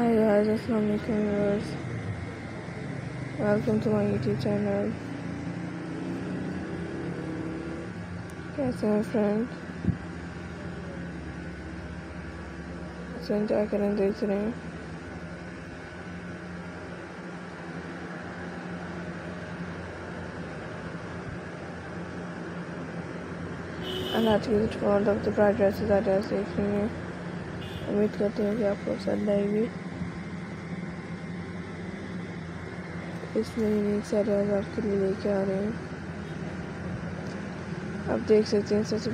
Hi guys, it's alaikum viewers. Welcome to my YouTube channel. Guys, my friend. So enjoy करें देख today. And that's it for of the bride dresses that I was taking. उम्मीद करती हूँ कि आपको पसंद आएगी इसमें एक सारे हज़ार आपके लिए लेके आ रहे हैं। आप देख सकते हैं सबसे